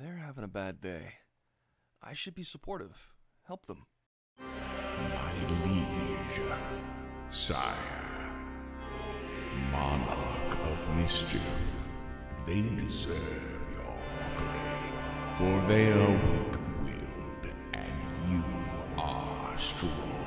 They're having a bad day. I should be supportive. Help them. My liege, sire, monarch of mischief, they deserve your mockery, for they are weak-willed and you are strong.